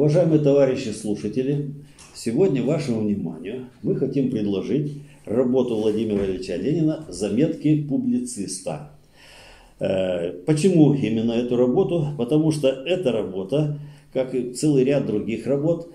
Уважаемые товарищи слушатели, сегодня вашему вниманию мы хотим предложить работу Владимира Ильича Ленина «Заметки публициста». Э, почему именно эту работу? Потому что эта работа, как и целый ряд других работ,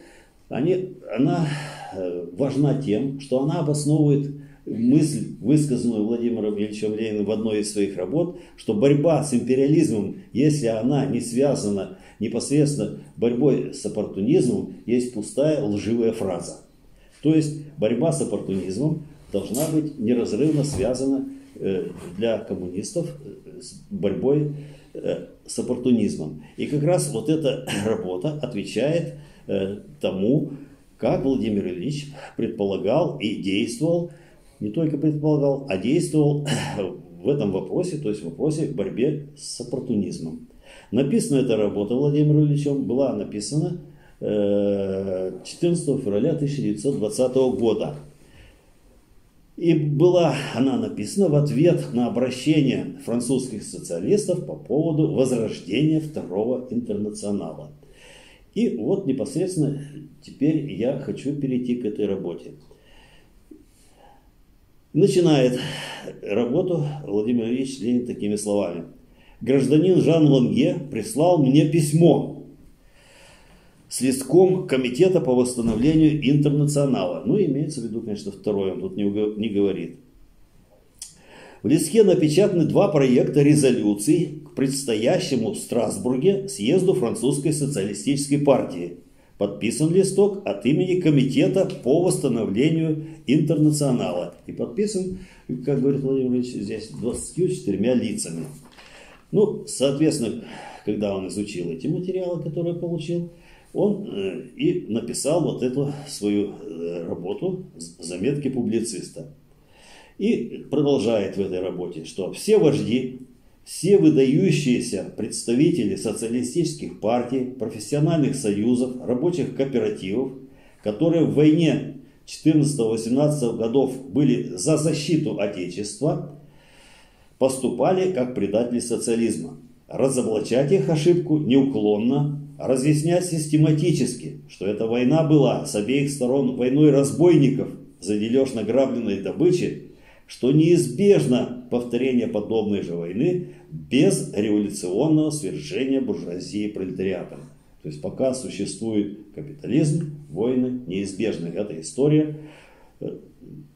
они, она э, важна тем, что она обосновывает мысль, высказанную Владимиром Ильичем Лениным в одной из своих работ, что борьба с империализмом, если она не связана непосредственно борьбой с оппортунизмом, есть пустая лживая фраза. То есть борьба с оппортунизмом должна быть неразрывно связана э, для коммунистов э, с борьбой э, с оппортунизмом. И как раз вот эта работа отвечает тому, как Владимир Ильич предполагал и действовал не только предполагал, а действовал в этом вопросе, то есть в вопросе борьбе с оппортунизмом. Написана эта работа Владимиром Ильичем, была написана 14 э, февраля 1920 года. И была она написана в ответ на обращение французских социалистов по поводу возрождения второго интернационала. И вот непосредственно теперь я хочу перейти к этой работе. Начинает работу Владимир Ильич Ленин такими словами. Гражданин Жан Ланге прислал мне письмо с листком Комитета по восстановлению интернационала. Ну, имеется в виду, конечно, второе, он тут не, не говорит. В листке напечатаны два проекта резолюций к предстоящему в Страсбурге съезду французской социалистической партии – Подписан листок от имени Комитета по восстановлению интернационала. И подписан, как говорит Владимир Ильич, здесь 24 лицами. Ну, соответственно, когда он изучил эти материалы, которые получил, он э, и написал вот эту свою э, работу «Заметки публициста». И продолжает в этой работе, что все вожди все выдающиеся представители социалистических партий, профессиональных союзов, рабочих кооперативов, которые в войне 14-18 годов были за защиту Отечества, поступали как предатели социализма. Разоблачать их ошибку неуклонно, разъяснять систематически, что эта война была с обеих сторон войной разбойников за дележ награбленной добычи, что неизбежно повторение подобной же войны без революционного свержения буржуазии пролетариатом. То есть пока существует капитализм, войны неизбежны. Эта история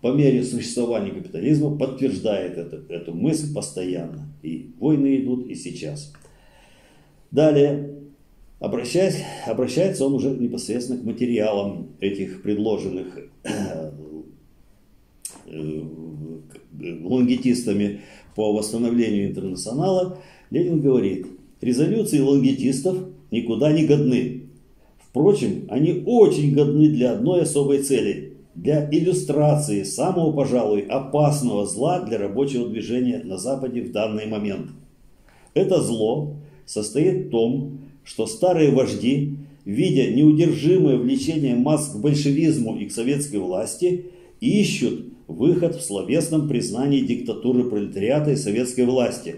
по мере существования капитализма подтверждает это, эту мысль постоянно. И войны идут и сейчас. Далее, обращаясь, обращается он уже непосредственно к материалам этих предложенных э, лонгитистами по восстановлению интернационала, Ленин говорит, резолюции лонгитистов никуда не годны. Впрочем, они очень годны для одной особой цели – для иллюстрации самого, пожалуй, опасного зла для рабочего движения на Западе в данный момент. Это зло состоит в том, что старые вожди, видя неудержимое влечение масс к большевизму и к советской власти, ищут выход в словесном признании диктатуры пролетариата и советской власти,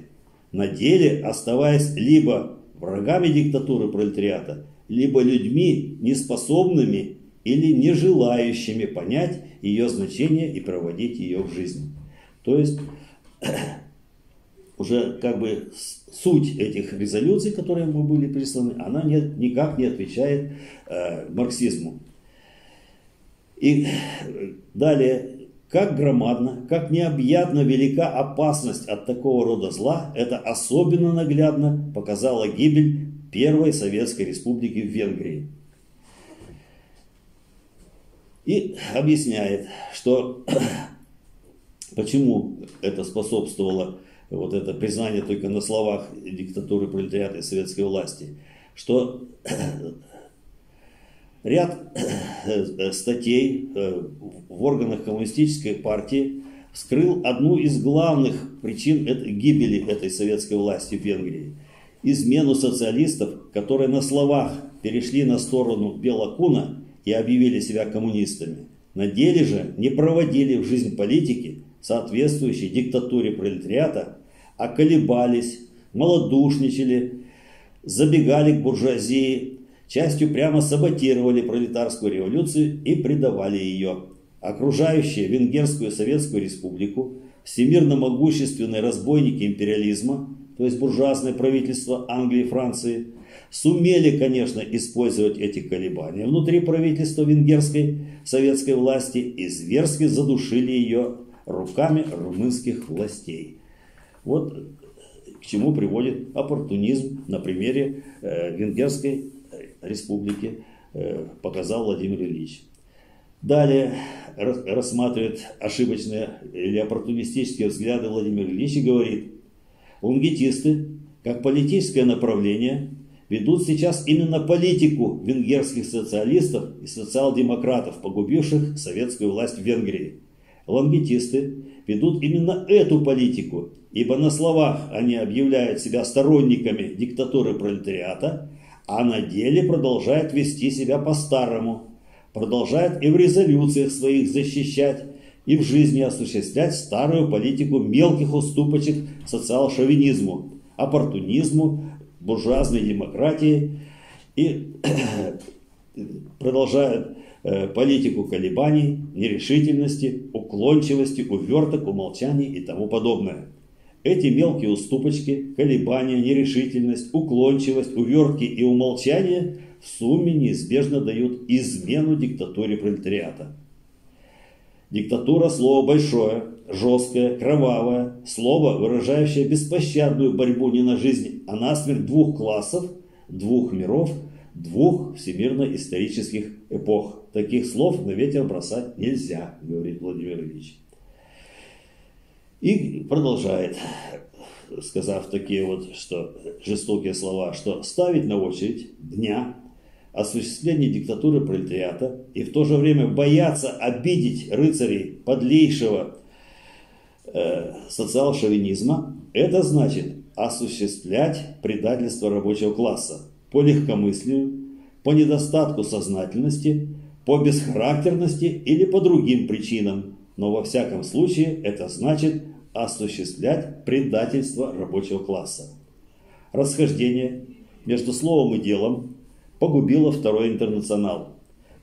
на деле оставаясь либо врагами диктатуры пролетариата, либо людьми неспособными или не желающими понять ее значение и проводить ее в жизнь. То есть уже как бы суть этих резолюций, которые ему были присланы, она не, никак не отвечает э, марксизму. И далее как громадна, как необъятно велика опасность от такого рода зла, это особенно наглядно показала гибель Первой Советской Республики в Венгрии. И объясняет, что почему это способствовало, вот это признание только на словах диктатуры пролетариата и советской власти, что ряд статей э, в органах коммунистической партии вскрыл одну из главных причин гибели этой советской власти в Венгрии. Измену социалистов, которые на словах перешли на сторону Белокуна и объявили себя коммунистами. На деле же не проводили в жизнь политики, соответствующей диктатуре пролетариата, а колебались, малодушничали, забегали к буржуазии, частью прямо саботировали пролетарскую революцию и предавали ее. Окружающие Венгерскую Советскую Республику, всемирно могущественные разбойники империализма, то есть буржуазное правительство Англии и Франции, сумели, конечно, использовать эти колебания внутри правительства венгерской советской власти и зверски задушили ее руками румынских властей. Вот к чему приводит оппортунизм на примере э, Венгерской республики, э, показал Владимир Ильич. Далее рассматривает ошибочные или оппортунистические взгляды Владимир Ильич и говорит, лонгитисты, как политическое направление, ведут сейчас именно политику венгерских социалистов и социал-демократов, погубивших советскую власть в Венгрии. Лонгитисты ведут именно эту политику, ибо на словах они объявляют себя сторонниками диктатуры пролетариата, а на деле продолжают вести себя по-старому, продолжают и в резолюциях своих защищать, и в жизни осуществлять старую политику мелких уступочек социал-шовинизму, оппортунизму, буржуазной демократии и продолжают э, политику колебаний, нерешительности, уклончивости, уверток, умолчаний и тому подобное. Эти мелкие уступочки, колебания, нерешительность, уклончивость, увертки и умолчания в сумме неизбежно дают измену диктатуре пролетариата. Диктатура – слово большое, жесткое, кровавое, слово, выражающее беспощадную борьбу не на жизнь, а на смерть двух классов, двух миров, двух всемирно-исторических эпох. Таких слов на ветер бросать нельзя, говорит Владимир Ильич. И продолжает, сказав такие вот что, жестокие слова, что ставить на очередь дня осуществление диктатуры пролетариата и в то же время бояться обидеть рыцарей подлейшего э, социал-шовинизма, это значит осуществлять предательство рабочего класса по легкомыслию, по недостатку сознательности, по бесхарактерности или по другим причинам. Но во всяком случае это значит осуществлять предательство рабочего класса. Расхождение между словом и делом погубило второй интернационал.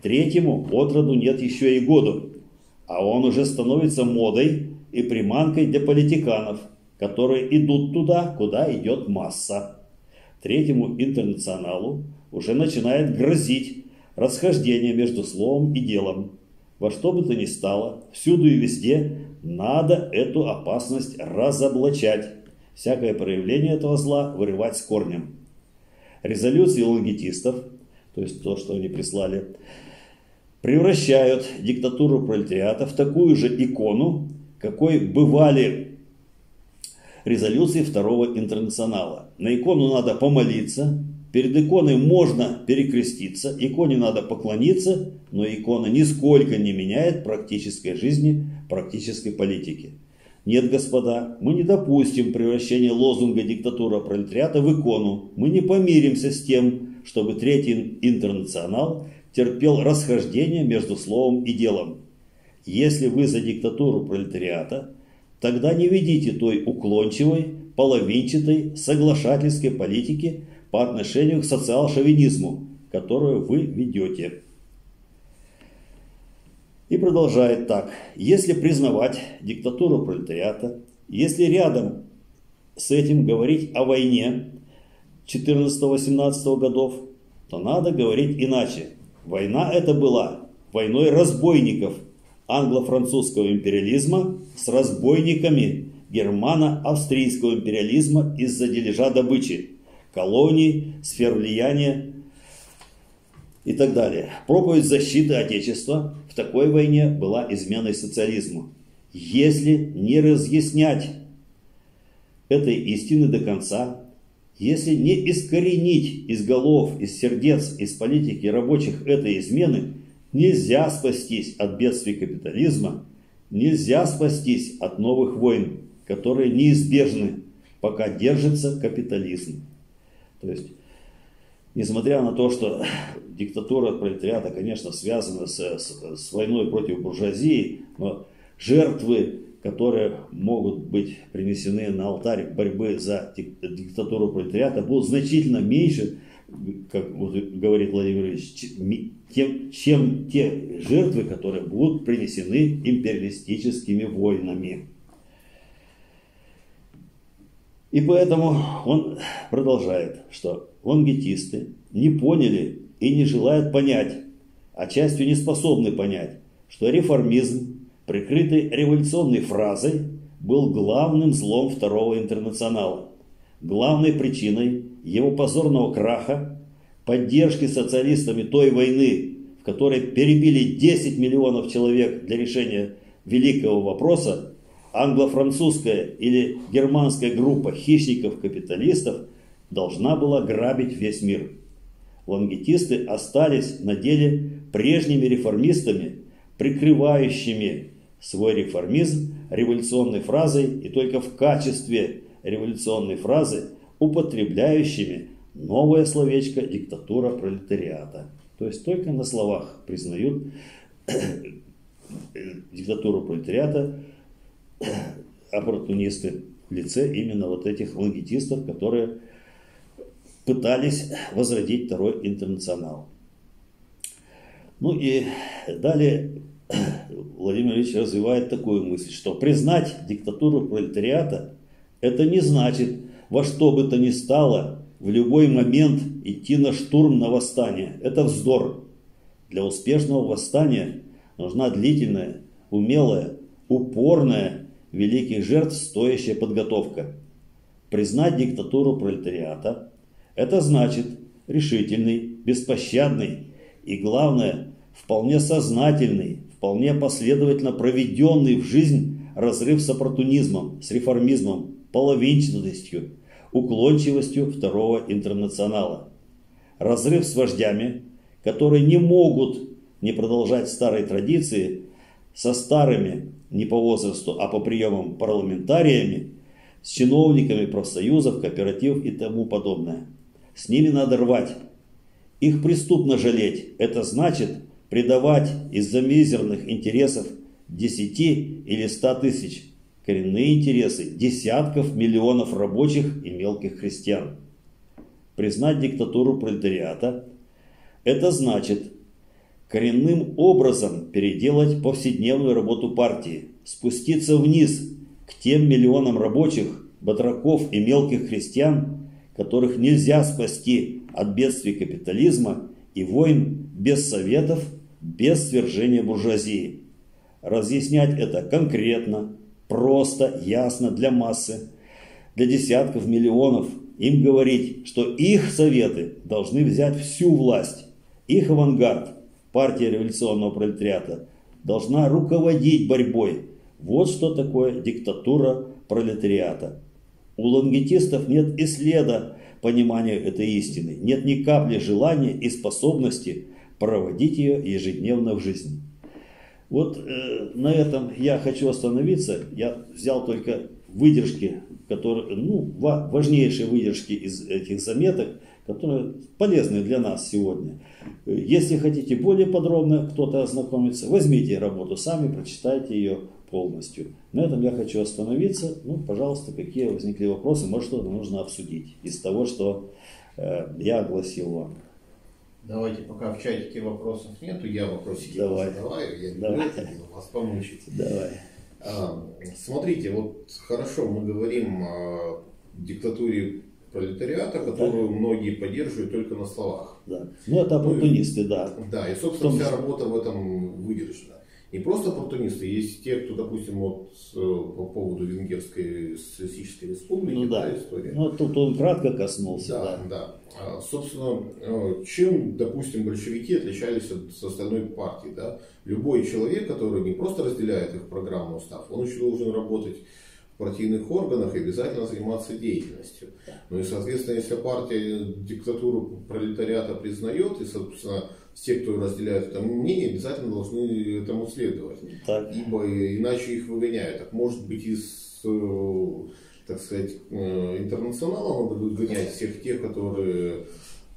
Третьему отроду нет еще и году, а он уже становится модой и приманкой для политиканов, которые идут туда, куда идет масса. Третьему интернационалу уже начинает грозить расхождение между словом и делом. Во что бы то ни стало, всюду и везде надо эту опасность разоблачать, всякое проявление этого зла вырывать с корнем. Резолюции лонгитистов, то есть то, что они прислали, превращают диктатуру пролетариата в такую же икону, какой бывали резолюции Второго Интернационала. На икону надо помолиться, перед иконой можно перекреститься, иконе надо поклониться, но икона нисколько не меняет практической жизни, практической политики. Нет, господа, мы не допустим превращения лозунга диктатура пролетариата в икону. Мы не помиримся с тем, чтобы Третий Интернационал терпел расхождение между словом и делом. Если вы за диктатуру пролетариата, тогда не ведите той уклончивой, половинчатой, соглашательской политики по отношению к социал-шовинизму, которую вы ведете. И продолжает так. Если признавать диктатуру пролетариата, если рядом с этим говорить о войне 14-18 годов, то надо говорить иначе. Война это была войной разбойников англо-французского империализма с разбойниками германо-австрийского империализма из-за дележа добычи, колоний, сфер влияния и так далее. Проповедь защиты Отечества в такой войне была изменой социализму. Если не разъяснять этой истины до конца, если не искоренить из голов, из сердец, из политики рабочих этой измены, нельзя спастись от бедствий капитализма, нельзя спастись от новых войн, которые неизбежны, пока держится капитализм. То есть несмотря на то, что диктатура пролетариата, конечно, связана с, с, с войной против буржуазии, но жертвы, которые могут быть принесены на алтарь борьбы за диктатуру пролетариата, будут значительно меньше, как говорит Владимир Ильич, тем, чем те жертвы, которые будут принесены империалистическими войнами. И поэтому он продолжает, что лонгетисты не поняли и не желают понять, а частью не способны понять, что реформизм, прикрытый революционной фразой, был главным злом Второго интернационала, главной причиной его позорного краха, поддержки социалистами той войны, в которой перебили 10 миллионов человек для решения великого вопроса, англо-французская или германская группа хищников-капиталистов должна была грабить весь мир. Лангетисты остались на деле прежними реформистами, прикрывающими свой реформизм революционной фразой и только в качестве революционной фразы употребляющими новое словечко «диктатура пролетариата». То есть только на словах признают диктатуру пролетариата оппортунисты в лице именно вот этих лонгитистов, которые пытались возродить второй интернационал. Ну и далее Владимир Ильич развивает такую мысль, что признать диктатуру пролетариата – это не значит во что бы то ни стало в любой момент идти на штурм на восстание. Это вздор. Для успешного восстания нужна длительная, умелая, упорная, великих жертв стоящая подготовка. Признать диктатуру пролетариата – это значит решительный, беспощадный и, главное, вполне сознательный, вполне последовательно проведенный в жизнь разрыв с оппортунизмом, с реформизмом, половинчатостью, уклончивостью второго интернационала. Разрыв с вождями, которые не могут не продолжать старой традиции, со старыми, не по возрасту, а по приемам парламентариями, с чиновниками профсоюзов, кооператив и тому подобное. С ними надо рвать. Их преступно жалеть. Это значит предавать из-за мизерных интересов 10 или 100 тысяч коренные интересы десятков миллионов рабочих и мелких крестьян. Признать диктатуру пролетариата – это значит коренным образом переделать повседневную работу партии, спуститься вниз к тем миллионам рабочих, батраков и мелких крестьян, которых нельзя спасти от бедствий капитализма и войн без советов, без свержения буржуазии. Разъяснять это конкретно, просто, ясно для массы, для десятков миллионов, им говорить, что их советы должны взять всю власть, их авангард, партия революционного пролетариата, должна руководить борьбой. Вот что такое диктатура пролетариата. У лонгетистов нет и следа понимания этой истины, нет ни капли желания и способности проводить ее ежедневно в жизни. Вот э, на этом я хочу остановиться. Я взял только выдержки, которые, ну, важнейшие выдержки из этих заметок, которые полезны для нас сегодня. Если хотите более подробно кто-то ознакомиться, возьмите работу сами, прочитайте ее полностью. На этом я хочу остановиться. Ну, пожалуйста, какие возникли вопросы, может что-то нужно обсудить из того, что э, я огласил вам. Давайте, пока в чатике вопросов нету, я вопросики Давай. задаваю, я Давай. это дело, вас помучить. Давай. А, смотрите, вот хорошо, мы говорим о диктатуре пролетариата, которую многие поддерживают только на словах. Да. Ну, это оппортунисты, да. Да, и, собственно, том вся работа в этом выдержана. Не просто оппортунисты, есть те, кто, допустим, вот э, по поводу Венгерской социалистической республики, Ну да. история. Ну, тут он кратко коснулся, Да, да. да. А, Собственно, э, чем, допустим, большевики отличались от остальной партии? Да? Любой человек, который не просто разделяет их программу устав, он еще должен работать партийных органах и обязательно заниматься деятельностью. Ну и, соответственно, если партия диктатуру пролетариата признает, и, собственно, те, кто разделяет это мнение, обязательно должны этому следовать. Так. Ибо иначе их выгоняют. Так может быть из, э, так сказать, э, интернационала надо выгонять всех тех, которые,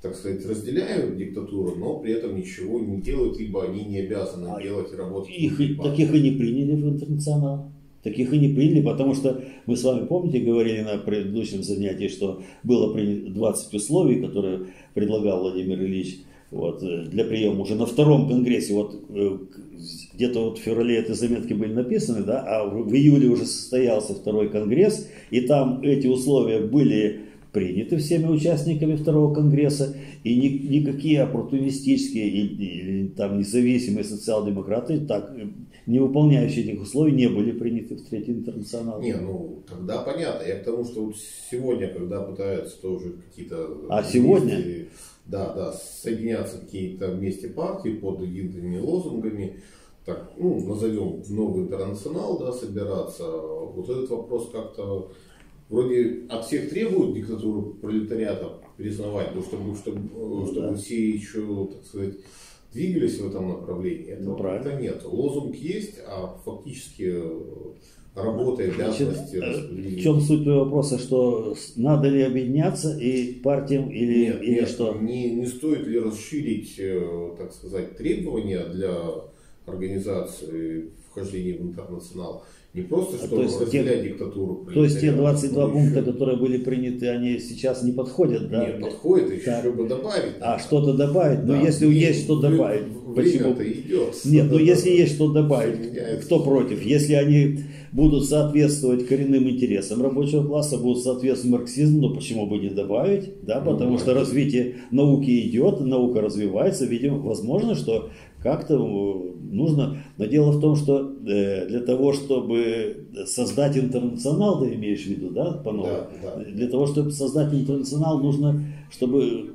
так сказать, разделяют диктатуру, но при этом ничего не делают, ибо они не обязаны А делать работу. Их, и- таких и не приняли в интернационал. Таких и не приняли, потому что мы с вами, помните, говорили на предыдущем занятии, что было принято 20 условий, которые предлагал Владимир Ильич вот, э, для приема уже на втором конгрессе. Вот э, где-то вот в феврале эти заметки были написаны, да, а в июле уже состоялся второй конгресс, и там эти условия были приняты всеми участниками второго конгресса, и ни, никакие оппортунистические или, или там независимые социал-демократы, так, не выполняющие этих условий, не были приняты в Третий интернационал. Не, ну, тогда понятно. Я к тому, что вот сегодня, когда пытаются тоже какие-то... А сегодня? Да, да, соединяться какие-то вместе партии под едиными лозунгами, так, ну, назовем новый интернационал, да, собираться, вот этот вопрос как-то вроде от всех требуют диктатуру пролетариата признавать, но чтобы, чтобы, ну, чтобы да. все еще, так сказать, двигались в этом направлении, этого ну, это нет. Лозунг есть, а фактически работа, обязанности. Значит, в чем суть вопроса, что надо ли объединяться и партиям или, нет, или нет, что? Не, не стоит ли расширить, э, так сказать, требования для организации вхождения в интернационал? Не просто, а чтобы а, разделять те, диктатуру. То есть те 22 пункта, еще... которые были приняты, они сейчас не подходят, да? Нет, подходят, еще так. чтобы добавить. А, что-то добавить? Да. Ну, если и, есть что добавить. Почему? идет. Нет, ну если есть что добавить, кто против? Если они будут соответствовать коренным интересам рабочего класса, будут соответствовать марксизму, но почему бы не добавить? Да, ну, потому ну, что развитие науки идет, наука развивается, видимо, возможно, что как-то э, нужно, но дело в том, что э, для того, чтобы создать интернационал, ты имеешь в виду, да, по да, да. Для того, чтобы создать интернационал, нужно, чтобы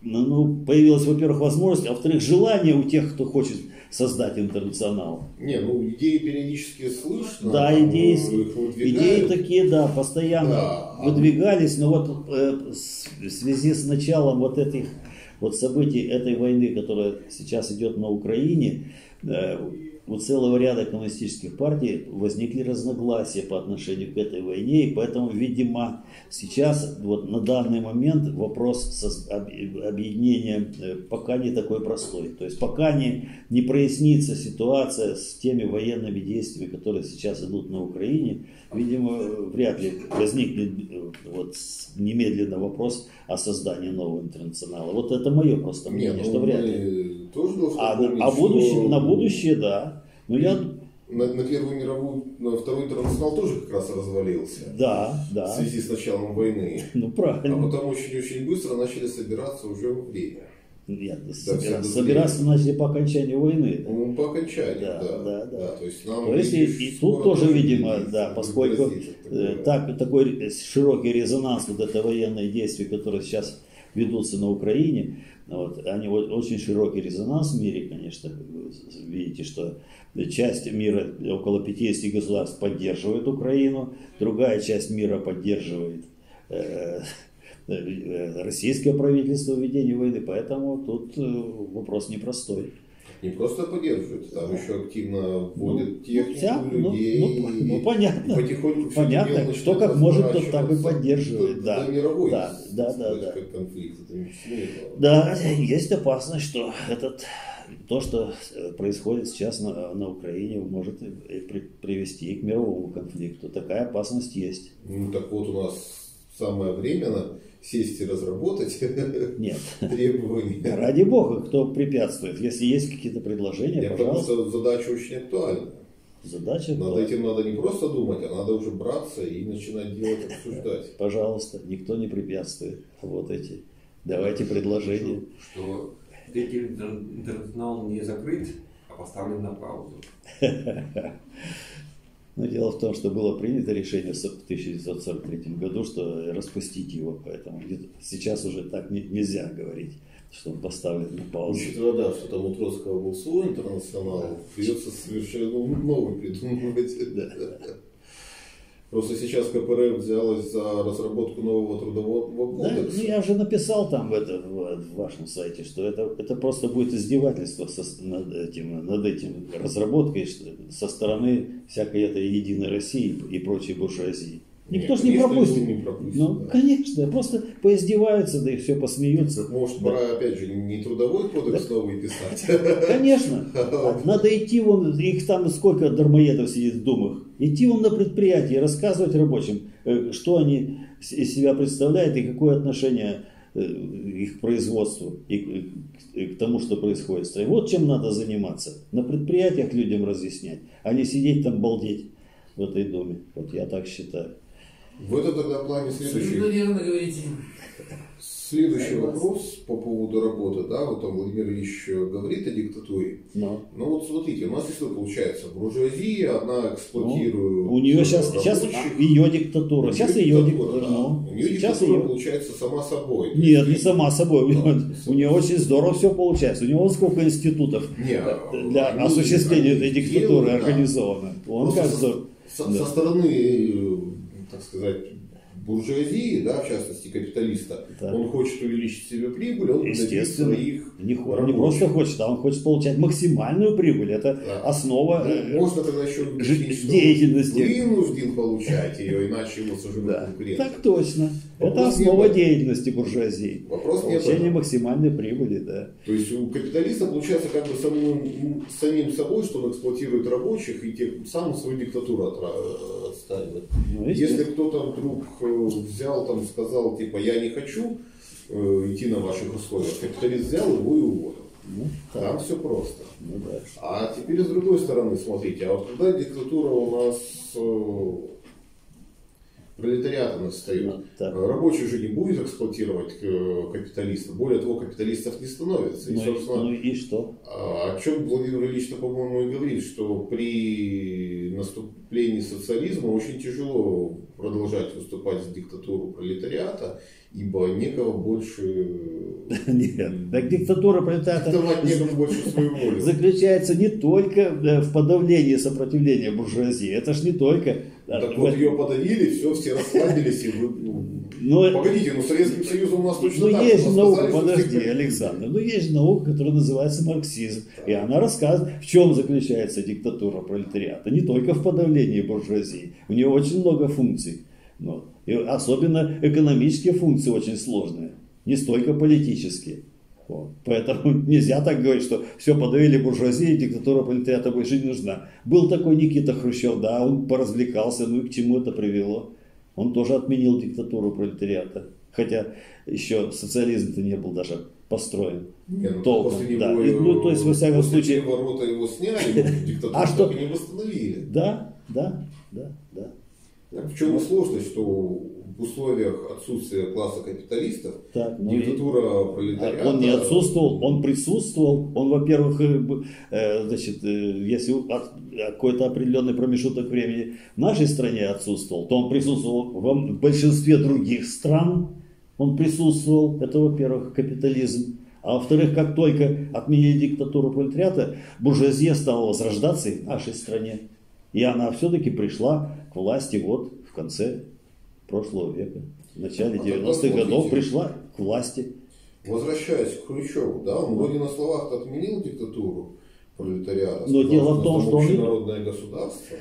ну, ну появилась, во-первых, возможность, а во-вторых, желание у тех, кто хочет создать интернационал. Не, ну идеи периодически слышно. Да, идеи, идеи такие, да, постоянно да, а выдвигались, но вот э, в связи с началом вот этих вот событий этой войны, которая сейчас идет на Украине, э, у целого ряда коммунистических партий возникли разногласия по отношению к этой войне, и поэтому, видимо, сейчас, вот на данный момент вопрос объединения э, пока не такой простой. То есть пока не, не прояснится ситуация с теми военными действиями, которые сейчас идут на Украине, видимо, вряд ли возникнет э, вот, немедленно вопрос о создании нового интернационала. Вот это мое просто мнение, Нет, что ну, вряд ли. Тоже а, а будущее, что... на будущее, да. Но ну, я... На, на Первую мировую, на Второй интернационал тоже как раз развалился. Да, да. В связи с началом войны. Ну, правильно. А потом очень-очень быстро начали собираться уже в время. Нет, да, собира... собираться начали по окончанию войны. Да? Ну, по окончанию, да. Да, да, да. да. То есть, нам то есть и, и тут тоже, видимо, да, поскольку э, так, такой широкий резонанс вот это военные действия, которые сейчас ведутся на Украине, вот, они очень широкий резонанс в мире, конечно, видите, что часть мира, около 50 государств поддерживает Украину, другая часть мира поддерживает э, э, российское правительство в ведении войны, поэтому тут э, вопрос непростой. Не просто поддерживают, там еще активно вводят ну, технику, вся, ну, людей. Ну, ну, ну понятно. И потихоньку понятно, кто как может, тот так и поддерживает. Да, да, мировой, да, да, да, да. конфликт. Да, есть опасность, что этот то, что э, происходит сейчас на, на Украине, может при, привести к мировому конфликту. Такая опасность есть. Ну так вот у нас самое время сесть и разработать Нет. требования. Ради бога, кто препятствует. Если есть какие-то предложения, Нет, пожалуйста. Потому что задача очень актуальна. Задача Над была. этим надо не просто думать, а надо уже браться и начинать делать, обсуждать. Пожалуйста, никто не препятствует. Вот эти. Давайте предложения. Что третий интернационал не закрыт, а поставлен на паузу. Но дело в том, что было принято решение в 1943 году, что распустить его, поэтому сейчас уже так нельзя говорить что он поставлен на паузу. Учитывая, да, что там у Троцкого был свой интернационал, придется совершенно новый придумывать. Да. Просто сейчас КПРФ взялась за разработку нового трудового кодекса. Да, ну я же написал там в, это, в вашем сайте, что это, это просто будет издевательство со, над, этим, над этим разработкой со стороны всякой этой Единой России и прочей буржуазии. Никто же не пропустит. Не пропустит ну, да. конечно, просто поиздеваются, да и все посмеются. Может, да. пора, опять же, не трудовой кодекс да. новый писать. Конечно. Надо идти, вон, их там сколько дармоедов сидит в думах Идти вам на предприятие, рассказывать рабочим, э, что они из себя представляют и какое отношение э, их производству и к тому, что происходит в стране. Вот чем надо заниматься. На предприятиях людям разъяснять, а не сидеть там балдеть в этой доме. Вот я так считаю. В этом тогда плане следующий. Абсолютно верно говорите. Следующий вопрос по поводу работы, да, вот там Владимир Ильич говорит о диктатуре. Но. Ну вот смотрите, у нас и что получается? Буржуазия, одна эксплуатирует Ну, у нее сейчас, сейчас ее диктатура. Сейчас ее диктатура, да. ну, У нее сейчас диктатура ее. получается сама собой. Нет, есть не сама собой. У нее, Да. у нее очень здорово все получается. У него сколько институтов Не, для они- осуществления этой диктатуры организовано. Он кажется, со, со стороны, э, так сказать, буржуазии, да, в частности капиталиста, Да. он хочет увеличить себе прибыль, он естественно, своих не, не просто хочет, а он хочет получать максимальную прибыль. Это Да. основа Ну, э, можно тогда еще жи- деятельности. вынужден получать ее, иначе его сожрут да. конкуренты. Так точно. Это основа деятельности буржуазии. Вопрос Получение максимальной прибыли, да. То есть у капиталиста получается как бы самим, самим собой, что он эксплуатирует рабочих и тем самым свою диктатуру отстаивает. Ну, Если кто-то вдруг э, взял там, сказал, типа, я не хочу э, идти на ваших условиях, капиталист взял его и уволил. Ну, так, Там все просто. ну да. А теперь с другой стороны, смотрите, а вот когда диктатура у нас э, пролетариата настает, Ну, так. э, рабочий же не будет эксплуатировать э, капиталиста. Более того, капиталистов не становится. Ну, и- собственно, ну и что? а О чем Владимир Ильич, по-моему, и говорит, что при наступлении социализма очень тяжело продолжать выступать за диктатуру пролетариата, ибо некого больше Нет. Так диктатура пролетариата заключается не только э, в подавлении сопротивления буржуазии. Это ж не только... Так вот ее подавили, все, все расслабились. И вы, ну, Но- Погодите, ну Советским Союзом у нас точно Ну так. есть наука, сказали, что подожди, все- Александр, ну есть наука, которая называется марксизм. И она рассказывает, в чем заключается диктатура пролетариата. Не только в подавлении буржуазии. У нее очень много функций. Ну, и особенно экономические функции очень сложные. Не столько политические. Вот. Поэтому нельзя так говорить, что все подавили буржуазии, диктатура пролетариата больше не нужна. Был такой Никита Хрущев, да, он поразвлекался, ну и к чему это привело? Он тоже отменил диктатуру пролетариата. Хотя еще социализм-то не был даже построен. Не, ну, толком, после него, да. И, ну, то есть, во всяком случае- переворота его сняли, диктатуру А что- не восстановили. Да, да, да, да. Так в чем сложность, что в условиях отсутствия класса капиталистов Так, ну и- диктатура пролетариата... Он не отсутствовал, он присутствовал. Он, во-первых, э, э, значит, э, если какой-то определенный промежуток времени в нашей стране отсутствовал, то он присутствовал во м- большинстве других стран. Он присутствовал. Это, во-первых, капитализм. А во-вторых, как только отменили диктатуру пролетариата, буржуазия стала возрождаться и в нашей стране. И она все-таки пришла к власти вот в конце прошлого века. В начале А тогда 90-х годов смотрите. пришла к власти. Возвращаясь к Хрущеву, да, он вроде на словах отменил диктатуру пролетариата, Но дело в том, что он- общенародное государство,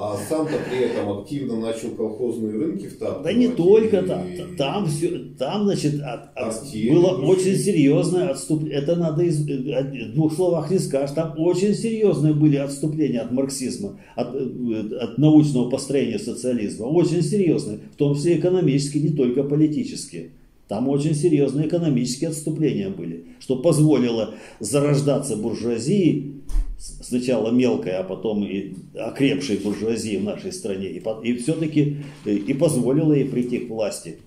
а сам-то при этом активно начал колхозные рынки втаптывать. Да не только и- там, там все, там, значит, от- от- Артель было очень- очень серьезное отступление. Это надо из, э, в двух словах не скажешь. Там очень серьезные были отступления от марксизма, от, э, от научного построения социализма. Очень серьезные, в том числе экономические, не только политические. Там очень серьезные экономические отступления были, что позволило зарождаться буржуазии, сначала мелкой, а потом и окрепшей буржуазии в нашей стране, и, и все-таки э, и позволило ей прийти к власти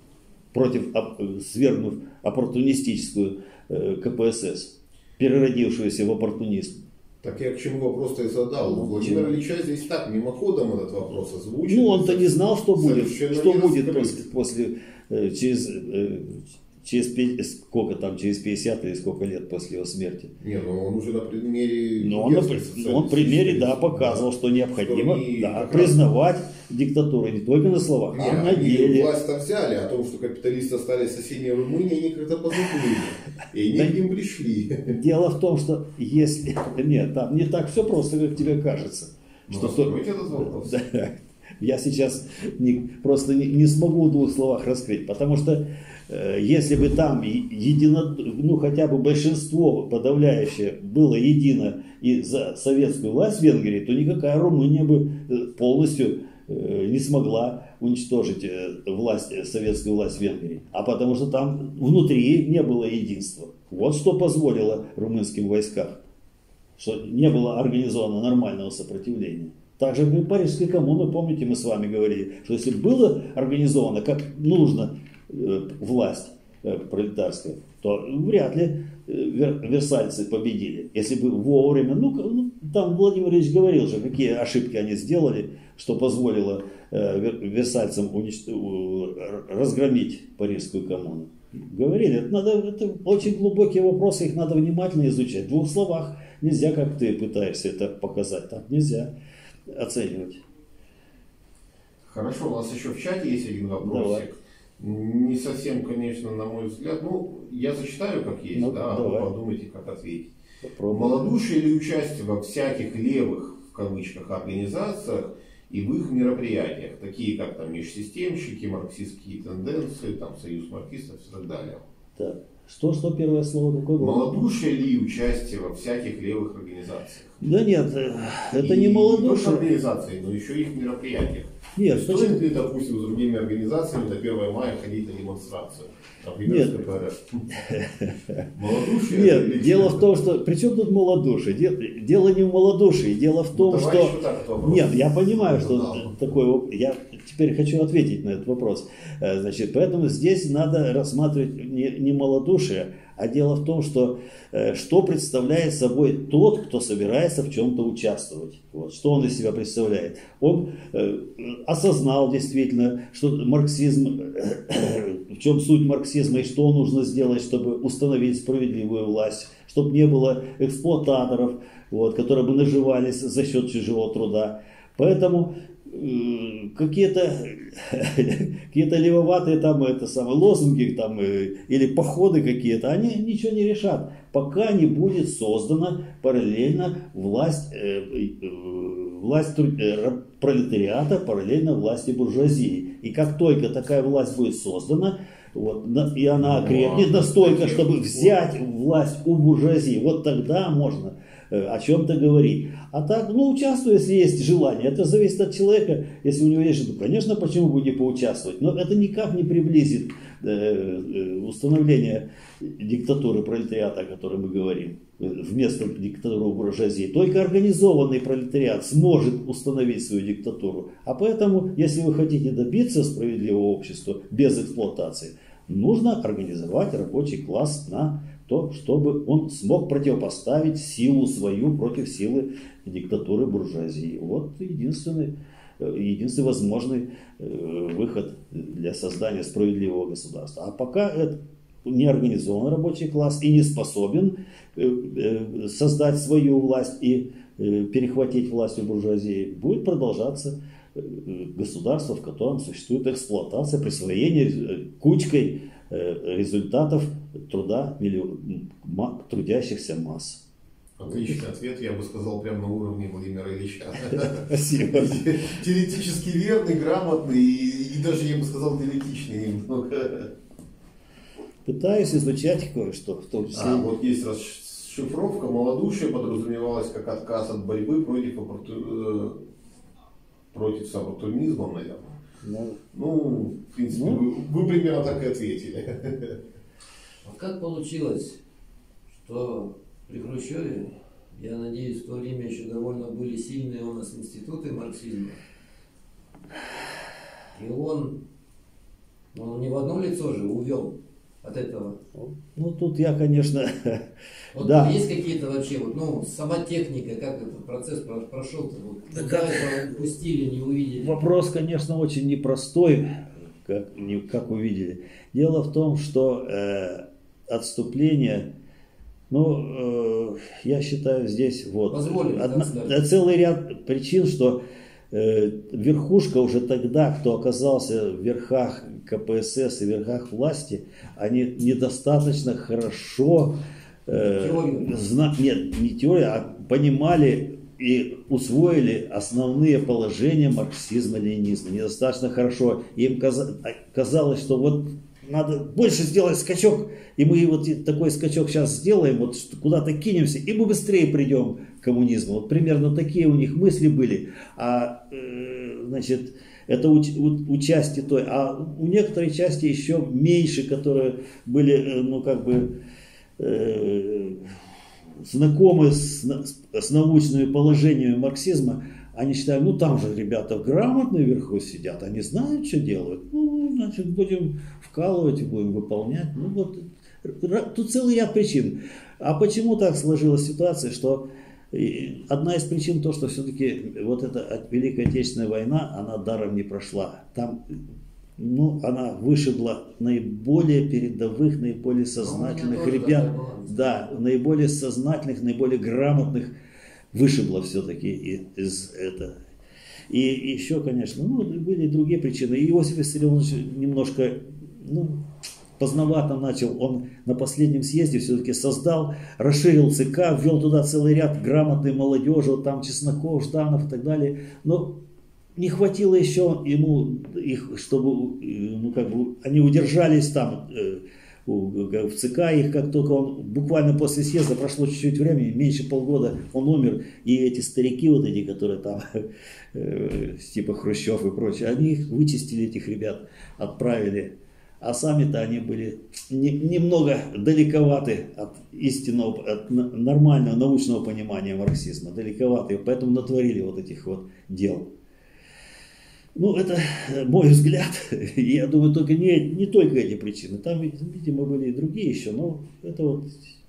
против, э, свергнув оппортунистическую э, КПСС, переродившуюся в оппортунизм. Так я к чему вопрос-то и задал. Ну, Владимир? Ильича здесь так мимоходом этот вопрос озвучил. Ну, он-то не знал, что будет, что будет после, после, через, через, пи- сколько там, через 50 или сколько лет после его смерти. Не, ну он уже на примере... Но он, на, при- он примере, да, показывал, что необходимо Что они да, как раз- признавать диктатуру не только на словах, Не, а на деле. власть-то взяли, о том, что капиталисты стали соседней Румынии, они как-то позабыли. И они Да. к ним пришли. Дело в том, что если... Нет, там не так все просто, как тебе кажется. Ну, Что этот вопрос. Да. Я сейчас не, просто не, не смогу в двух словах раскрыть, потому что э, если бы там едино, ну хотя бы большинство подавляющее было едино и за советскую власть в Венгрии, то никакая Румыния бы э, полностью э, не смогла уничтожить власть, советскую власть в Венгрии. А потому что там внутри не было единства. Вот что позволило румынским войскам, что не было организовано нормального сопротивления. Также Парижской коммуны, помните, мы с вами говорили, что если было организовано как нужно э, власть э, пролетарская, то вряд ли э, версальцы победили. Если бы вовремя, ну, ну там Владимир Ильич говорил же, какие ошибки они сделали, что позволило версальцам унич... разгромить Парижскую коммуну. Говорили, это, надо, это очень глубокие вопросы, их надо внимательно изучать. В двух словах нельзя, как ты пытаешься это показать, так нельзя оценивать. Хорошо, у нас еще в чате есть один вопросик. Давай. Не совсем, конечно, на мой взгляд. Ну, я зачитаю, как есть, ну, да, давай. а вы подумайте, как ответить. Попробуем. Малодушие или участие во всяких левых, в кавычках, организациях и в их мероприятиях, такие как там межсистемщики, марксистские тенденции, там союз марксистов и так далее. Так. Что, что первое слово какое было? Малодушие ли участие во всяких левых организациях? Да нет, э, это и не малодушие. Не организации, но еще и их мероприятиях. Нет, Стоит точно... ли, допустим, с другими организациями на 1 мая ходить на демонстрацию? Например, Нет. Малодушие? Нет, дело в том, что... При чем тут малодушие? Дело не в малодушии. Дело в том, ну, что... Нет, я понимаю, что такое... Я теперь хочу ответить на этот вопрос. Э, значит, поэтому здесь надо рассматривать не, не малодушие, а дело в том, что э, что представляет собой тот, кто собирается в чем-то участвовать. Вот, что он из себя представляет. Он э, осознал действительно, что марксизм, в чем суть марксизма и что нужно сделать, чтобы установить справедливую власть, чтобы не было эксплуататоров, вот, которые бы наживались за счет чужого труда. Поэтому какие-то какие-то левоватые там это самое лозунги там э, или походы какие-то, они ничего не решат, пока не будет создана параллельно власть э, э, власть пролетариата параллельно власти буржуазии. И как только такая власть будет создана, вот, и она окрепнет настолько, чтобы взять власть у буржуазии, вот тогда можно о чем-то говорить. А так, ну, участвуй, если есть желание. Это зависит от человека. Если у него есть желание, конечно, почему бы не поучаствовать. Но это никак не приблизит э, э, установление диктатуры пролетариата, о которой мы говорим, вместо диктатуры буржуазии. Только организованный пролетариат сможет установить свою диктатуру. А поэтому, если вы хотите добиться справедливого общества без эксплуатации, нужно организовать рабочий класс на то, чтобы он смог противопоставить силу свою против силы диктатуры буржуазии. Вот единственный, э, единственный возможный э, выход для создания справедливого государства. А пока не организован рабочий класс и не способен э, создать свою власть и перехватить власть у буржуазии, будет продолжаться государство, в котором существует эксплуатация, присвоение кучкой результатов труда трудящихся масс. Отличный ответ, я бы сказал, прямо на уровне Владимира Ильича. Спасибо. Теоретически верный, грамотный и, и даже, я бы сказал, диалектичный немного. Пытаюсь изучать кое-что в том числе. А, вот есть расшифровка. Малодушие подразумевалось как отказ от борьбы против, э, против с оппортунизмом, наверное. Ну, ну, в принципе, ну, вы, вы примерно так и ответили. А как получилось, что при Хрущеве, я надеюсь, в то время еще довольно были сильные у нас институты марксизма. И он, он не в одно лицо же увел от этого. Ну, тут я, конечно, вот да. Есть какие-то вообще, вот, ну, сама техника, как этот процесс прошел-то? Вот, куда это упустили, не увидели? Вопрос, конечно, очень непростой, как, не, как увидели. Дело в том, что э, отступление ну, э, я считаю, здесь вот одна, целый ряд причин, что э, верхушка уже тогда, кто оказался в верхах КПСС и верхах власти, они недостаточно хорошо э, зна, нет, не теория, а понимали и усвоили основные положения марксизма-ленинизма недостаточно хорошо. Им казалось, что вот надо больше сделать скачок, и мы вот такой скачок сейчас сделаем, вот куда-то кинемся, и мы быстрее придем к коммунизму. Вот примерно такие у них мысли были. А, э, значит, это у, у, у части той, а у некоторой части еще меньше, которые были, э, ну, как бы, э, знакомы с, с научными положениями марксизма, они считают, ну там же ребята грамотные вверху сидят, они знают, что делают. Ну, значит, будем вкалывать, будем выполнять. Ну вот, тут целый ряд причин. А почему так сложилась ситуация, что одна из причин то, что все-таки вот эта Великая Отечественная война, она даром не прошла. Там ну, она вышибла наиболее передовых, наиболее сознательных ребят, да, наиболее сознательных, наиболее грамотных вышибла все-таки из этого. И еще, конечно, ну, были и другие причины. И Иосиф Виссарионович немножко, ну, поздновато начал. Он на последнем съезде все-таки создал, расширил ЦК, ввел туда целый ряд грамотной молодежи, вот там Чесноков, Жданов и так далее. Но не хватило еще ему их, чтобы ну, как бы, они удержались там э, в ЦК их, как только он, буквально после съезда прошло чуть-чуть времени, меньше полгода, он умер, и эти старики вот эти, которые там, э, типа Хрущев и прочее, они их вычистили, этих ребят, отправили. А сами-то они были не, немного далековаты от истинного, от нормального научного понимания марксизма, далековаты, поэтому натворили вот этих вот дел. Ну, это мой взгляд. Я думаю, только не, не только эти причины. Там, видимо, были и другие еще, но это вот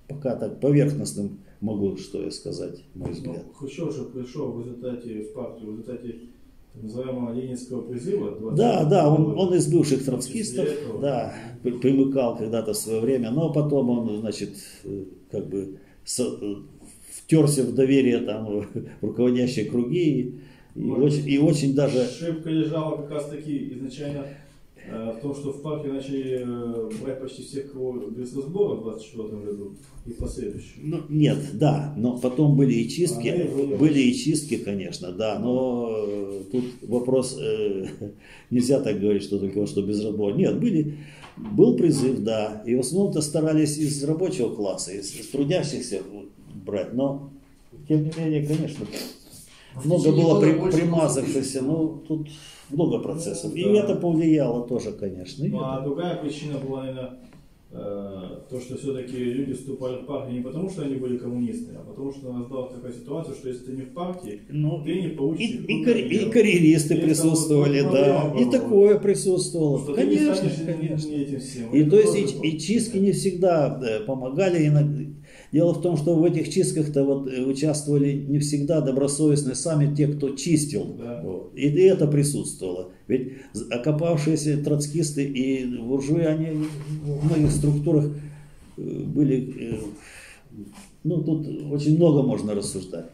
пока так поверхностным могу, что я сказать, мой ну, взгляд. Ну, Хрущев же пришел в результате в партию, в результате называемого ленинского призыва. Да, да, он, он из бывших троцкистов, да, примыкал когда-то в свое время, но потом он, значит, как бы со, втерся в доверие там в руководящие круги и, вот. очень, и очень даже... Ошибка лежала как раз таки изначально э, в том, что в парке начали э, брать почти всех, кого без разбора в 24 году и последующих. Ну, нет, да, но потом были и чистки, а, были и чистки, конечно, да, но э, тут вопрос, э, нельзя так говорить, что только что без разбора. Нет, были, был призыв, да, и в основном-то старались из рабочего класса, из, из трудящихся брать, но тем не менее, конечно, много было при, примазавшихся, ну тут много процессов. И это повлияло тоже, конечно. Ну, а другая причина была, наверное, э, то, что все-таки люди вступали в партию не потому, что они были коммунисты, а потому что раздалась такая ситуация, что если ты не в партии, ну, ты не получишь... И, и, кар, и карьеристы присутствовали, да, и такое присутствовало. Что конечно, конечно. Не этим всем. И, то есть и, и чистки не всегда э, помогали, иногда, Дело в том, что в этих чистках-то вот э, участвовали не всегда добросовестные сами те, кто чистил. Да. Вот. И это присутствовало. Ведь окопавшиеся троцкисты и буржуи, они в многих структурах э, были... Э, ну, тут очень много можно рассуждать.